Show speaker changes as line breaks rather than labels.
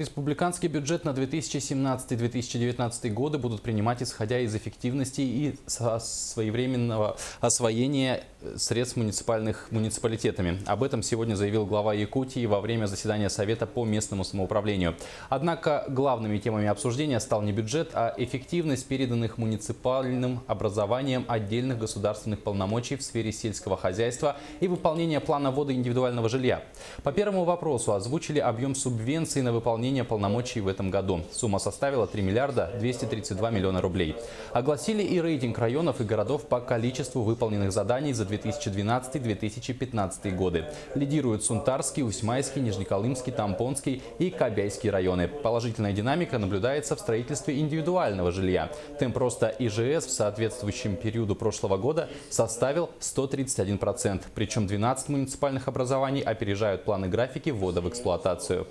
Республиканский бюджет на 2017-2019 годы будут принимать исходя из эффективности и своевременного освоения средств муниципальных муниципалитетами. Об этом сегодня заявил глава Якутии во время заседания Совета по местному самоуправлению. Однако главными темами обсуждения стал не бюджет, а эффективность переданных муниципальным образованием отдельных государственных полномочий в сфере сельского хозяйства и выполнение плана ввода индивидуального жилья. По первому вопросу озвучили объем субвенций на выполнение полномочий в этом году. Сумма составила 3 миллиарда 232 миллиона рублей. Огласили и рейтинг районов и городов по количеству выполненных заданий за 2012-2015 годы. Лидируют Сунтарский, Усьмайский, Нижнеколымский, Тампонский и Кобяйский районы. Положительная динамика наблюдается в строительстве индивидуального жилья. Темп роста ИЖС в соответствующем периоду прошлого года составил 131%. Причем 12 муниципальных образований опережают планы графики ввода в эксплуатацию.